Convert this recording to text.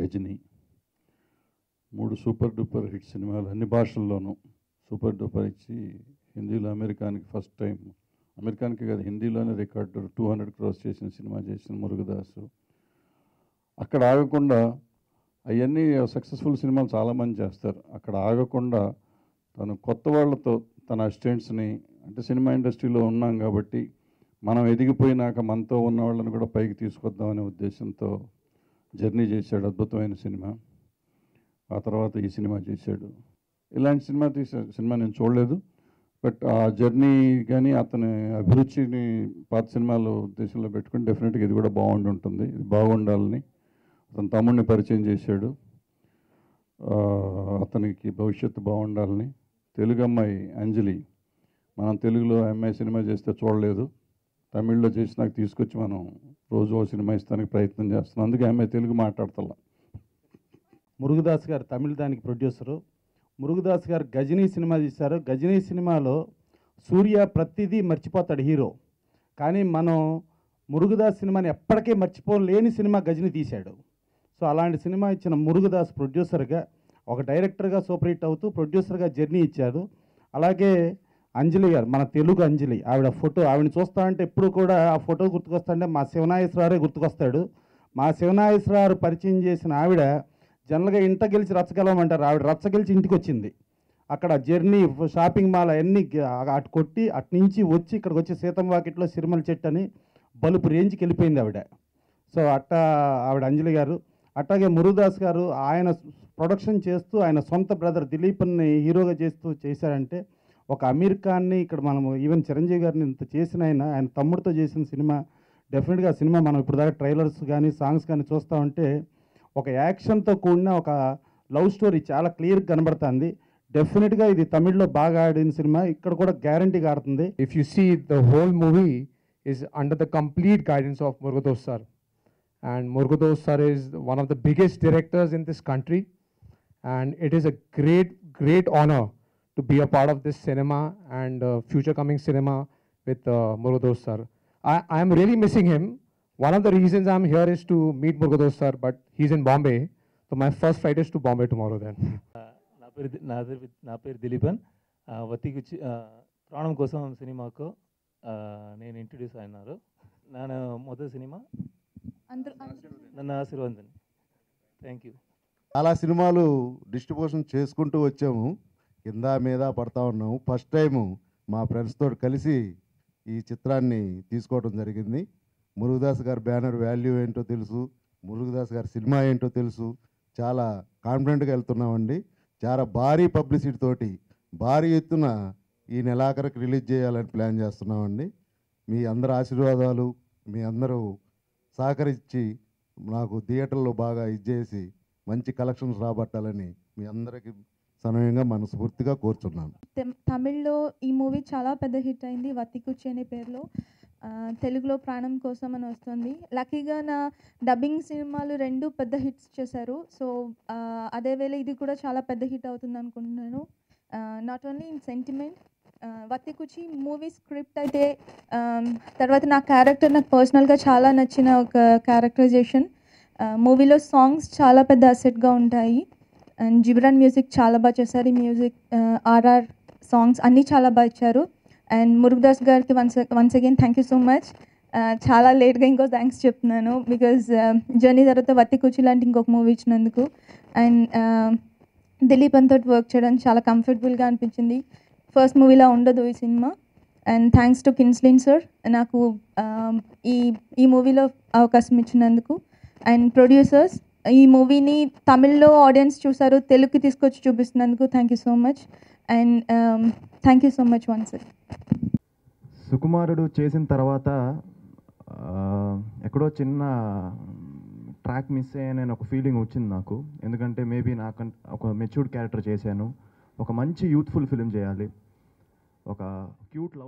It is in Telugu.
గజని. మూడు సూపర్ డూపర్ హిట్ సినిమాలు అన్ని భాషల్లోనూ సూపర్ డూపర్ ఇచ్చి హిందీలో అమెరికానికి ఫస్ట్ టైం అమెరికానికి కాదు హిందీలోనే రికార్డు టూ హండ్రెడ్ క్రాస్ చేసిన సినిమా చేసిన మురుగదాసు. అక్కడ ఆగకుండా అవన్నీ సక్సెస్ఫుల్ సినిమాలు చాలామంది చేస్తారు. అక్కడ ఆగకుండా తను కొత్త వాళ్ళతో తన అసిస్టెంట్స్ని అంటే సినిమా ఇండస్ట్రీలో ఉన్నాం కాబట్టి మనం ఎదిగిపోయినాక మనతో ఉన్న వాళ్ళని కూడా పైకి తీసుకొద్దామనే ఉద్దేశంతో జర్నీ చేశాడు అద్భుతమైన సినిమా. ఆ తర్వాత ఈ సినిమా చేశాడు. ఇలాంటి సినిమా తీసే సినిమా నేను చూడలేదు. బట్ ఆ జర్నీ కానీ అతని అభిరుచిని పాత సినిమాలు ఉద్దేశంలో పెట్టుకుని డెఫినెట్గా ఇది కూడా బాగుండి ఉంటుంది. ఇది బాగుండాలని అతని తమ్ముడిని పరిచయం చేశాడు. అతనికి భవిష్యత్తు బాగుండాలని. తెలుగు అమ్మాయి అంజలి. మనం తెలుగులో అమ్మాయి సినిమా చేస్తే చూడలేదు. తమిళ్ళో చేసి నాకు తీసుకొచ్చి మనం రోజు ఓ సినిమా ఇస్తానికి ప్రయత్నం చేస్తున్నాం. అందుకే ఆమె తెలుగు మాట్లాడతలా మురుగదాస్ గారు తమిళ దానికి ప్రొడ్యూసరు. మురుగదాస్ గారు గజనీ సినిమా తీశారు. గజనీ సినిమాలో సూర్య ప్రతిదీ మర్చిపోతాడు హీరో. కానీ మనం మురుగదాస్ సినిమాని ఎప్పటికీ మర్చిపోలేని సినిమా గజని తీశాడు. సో అలాంటి సినిమా ఇచ్చిన మురుగదాస్ ప్రొడ్యూసర్గా ఒక డైరెక్టర్గా సూపర్ హిట్ అవుతూ ప్రొడ్యూసర్గా జర్నీ ఇచ్చారు. అలాగే అంజలి గారు మన తెలుగు అంజలి. ఆవిడ ఫోటో ఆవిడని చూస్తా అంటే ఎప్పుడు కూడా ఆ ఫోటో గుర్తుకొస్తాంటే మా శివనాయేశ్వరారే గుర్తుకొస్తాడు. మా శివనాయేశ్వరారు పరిచయం చేసిన ఆవిడ జనరల్గా ఇంట గెలిచి రచ్చగలమంటారు ఆవిడ రచ్చ గెలిచి ఇంటికి వచ్చింది అక్కడ జర్నీ షాపింగ్ మాల్ అవన్నీ అటు కొట్టి అటు నుంచి వచ్చి ఇక్కడికి వచ్చి సీతం వాకిట్లో సిరిమల చెట్టు అని బలుపు రేంజ్కి వెళ్ళిపోయింది ఆవిడ. సో అట్టా ఆవిడ అంజలి గారు. అట్లాగే మురుదాస్ గారు ఆయన ప్రొడక్షన్ చేస్తూ ఆయన సొంత బ్రదర్ దిలీప్ని హీరోగా చేస్తూ చేశారంటే ఒక అమీర్ ఖాన్ని ఇక్కడ మనం ఈవెన్ చిరంజీవి గారిని ఇంత చేసిన ఆయన ఆయన తమ్ముడితో చేసిన సినిమా డెఫినెట్గా సినిమా మనం ఇప్పుడు దాకా ట్రైలర్స్ కానీ సాంగ్స్ కానీ చూస్తూ ఉంటే ఒక యాక్షన్తో కూడిన ఒక లవ్ స్టోరీ చాలా క్లియర్గా కనబడుతుంది. డెఫినెట్గా ఇది తమిళ్ళో బాగా ఆడిన సినిమా ఇక్కడ కూడా గ్యారంటీగా ఆడుతుంది. If you see the whole movie is under the complete guidance of Murugadoss sir and Murugadoss sir is one of the biggest directors in this country and it is a great great honour to be a part of this cinema and uh, future coming cinema with uh, Murugados sir. I, I am really missing him. One of the reasons I'm here is to meet Murugados sir, but he's in Bombay. So my first flight is to Bombay tomorrow then. నా పేరు నా పేరు దిలీపన్ వతికి ప్రాణం కోసం సినిమాకు నేను ఇంట్రడ్యూస్ అయినారు నేను మొదటి సినిమా నన్ను ఆశీర్వాదం థ్యాంక్ యూ చాలా సినిమాలు డిస్ట్రిబ్యూషన్ చేసుకుంటూ వచ్చాము కింద మీద పడతా ఉన్నాము. ఫస్ట్ టైము మా ఫ్రెండ్స్తో కలిసి ఈ చిత్రాన్ని తీసుకోవడం జరిగింది. మురుగదాస్ గారి బ్యానర్ వాల్యూ ఏంటో తెలుసు మురుగదాస్ గారి సినిమా ఏంటో తెలుసు. చాలా కాన్ఫిడెంట్గా వెళ్తున్నామండి. చాలా భారీ పబ్లిసిటీ తోటి భారీ ఎత్తున ఈ నెలాఖరికి రిలీజ్ చేయాలని ప్లాన్ చేస్తున్నామండి. మీ అందరి ఆశీర్వాదాలు మీ అందరూ సహకరించి నాకు థియేటర్లో బాగా ఇచ్చేసి మంచి కలెక్షన్స్ రాబట్టాలని మీ అందరికీ సమయంగా మనస్ఫూర్తిగా కోరుచున్నాను. తమిళ్ళో ఈ మూవీ చాలా పెద్ద హిట్ అయింది వత్తికుచ్చి అనే పేరులో. తెలుగులో ప్రాణం కోసం అని వస్తుంది. లక్కీగా నా డబ్బింగ్ సినిమాలు రెండు పెద్ద హిట్స్ చేశారు. సో అదేవేళ ఇది కూడా చాలా పెద్ద హిట్ అవుతుంది అనుకుంటున్నాను. Not only in sentiment Vathikuchi movie script అయితే తర్వాత నా క్యారెక్టర్ నాకు పర్సనల్గా చాలా నచ్చిన ఒక క్యారెక్టరైజేషన్. మూవీలో సాంగ్స్ చాలా పెద్ద అసెట్గా ఉంటాయి. అండ్ జిబ్రాన్ మ్యూజిక్ చాలా బాగా చేశారు. ఈ మ్యూజిక్ ఆర్ఆర్ సాంగ్స్ అన్నీ చాలా బాగా ఇచ్చారు. అండ్ మురుగదాస్ గారికి once once again thank you so much. చాలా లేట్గా ఇంకో థ్యాంక్స్ చెప్తున్నాను. బికాజ్ జర్నీ తర్వాత వత్తి కూచి లాంటి ఇంకొక మూవీ ఇచ్చినందుకు. అండ్ దిలీప్ అంతో వర్క్ చేయడం చాలా కంఫర్టబుల్గా అనిపించింది. ఫస్ట్ మూవీలా ఉండదు ఈ cinema. And thanks to Kinslin sir. నాకు ఈ ఈ మూవీలో అవకాశం ఇచ్చినందుకు. అండ్ ప్రొడ్యూసర్స్ ఈ మూవీని తమిళ్ళో ఆడియన్స్ చూసారు తెలుగుకి తీసుకొచ్చి చూపిస్తున్నందుకు thank you so much and thank you so much once Sukumarudu చేసిన తర్వాత ఎక్కడో చిన్న ట్రాక్ మిస్ అయ్యానని ఒక ఫీలింగ్ వచ్చింది నాకు. ఎందుకంటే మేబీ నాకు ఒక మెచ్యూర్డ్ క్యారెక్టర్ చేశాను. ఒక మంచి యూత్ఫుల్ ఫిలిం చేయాలి. ఒక క్యూట్ లవ్